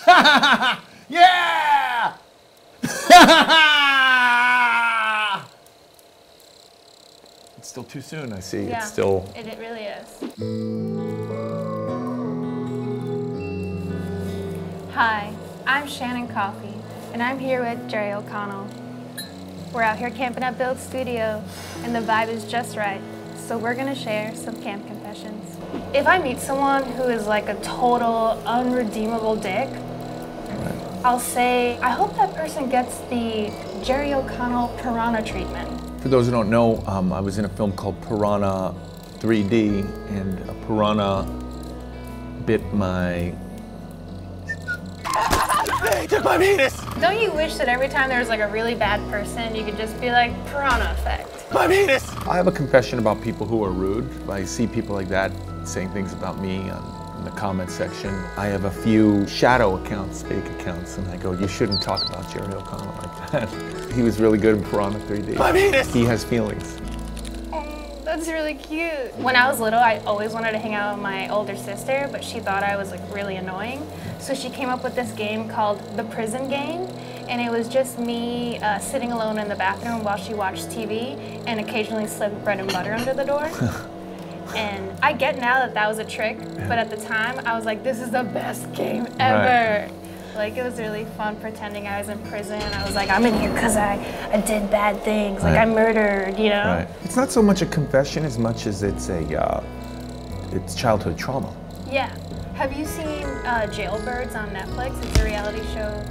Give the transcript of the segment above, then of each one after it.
yeah! it's still too soon, I see. Yeah, It's still. It, it really is. Hi, I'm Shannon Coffey, and I'm here with Jerry O'Connell. We're out here camping at Build Studio, and the vibe is just right. So we're gonna share some camp confessions. If I meet someone who is like a total unredeemable dick, I'll say, I hope that person gets the Jerry O'Connell piranha treatment. For those who don't know, um, I was in a film called Piranha 3D, and a piranha bit my. He took my penis! Don't you wish that every time there was like a really bad person, you could just be like, piranha effect? My penis! I have a confession about people who are rude. I see people like that saying things about me on, in the comment section. I have a few shadow accounts, fake accounts, and I go, you shouldn't talk about Jerry O'Connell like that. he was really good in Piranha 3D. My penis! He has feelings. That's really cute. When I was little, I always wanted to hang out with my older sister, but she thought I was like really annoying. So she came up with this game called the Prison Game, and it was just me uh, sitting alone in the bathroom while she watched TV, and occasionally slipped bread and butter under the door. and I get now that that was a trick, but at the time I was like, this is the best game ever. Like it was really fun pretending I was in prison. I was like, I'm in here because I, I did bad things, like I murdered, you know? Right. It's not so much a confession as much as it's a, uh, it's childhood trauma. Yeah. Have you seen uh, Jailbirds on Netflix? It's a reality show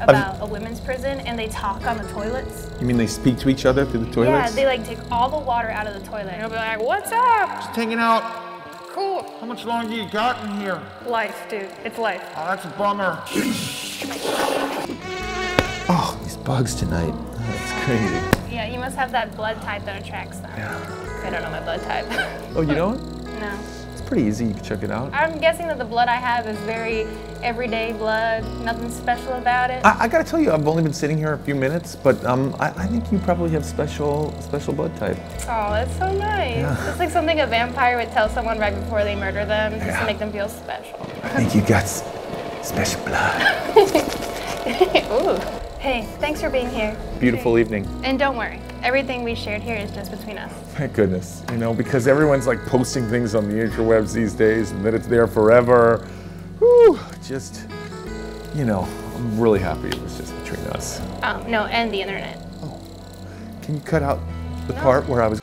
about a women's prison, and they talk on the toilets. You mean they speak to each other through the toilets? Yeah, they like take all the water out of the toilet, and they'll be like, "What's up? Just hanging out. Cool. How much longer you got in here? Life, dude. It's life." Oh, that's a bummer. Oh, these bugs tonight. That's crazy. Yeah, you must have that blood type that attracts them. Yeah. I don't know my blood type. Oh, you don't? no. Pretty easy. You can check it out. I'm guessing that the blood I have is very everyday blood. Nothing special about it. I, I gotta tell you, I've only been sitting here a few minutes, but um, I, I think you probably have special special blood type. Oh, that's so nice. Yeah. It's like something a vampire would tell someone right before they murder them, just Yeah. to make them feel special. I think you got special blood. Ooh. Hey, thanks for being here. Beautiful evening. And don't worry, everything we shared here is just between us. Thank goodness. You know, because everyone's like posting things on the interwebs these days and that it's there forever. Whew, just, you know, I'm really happy it was just between us. Um, no, and the internet. Can you cut out the part where I was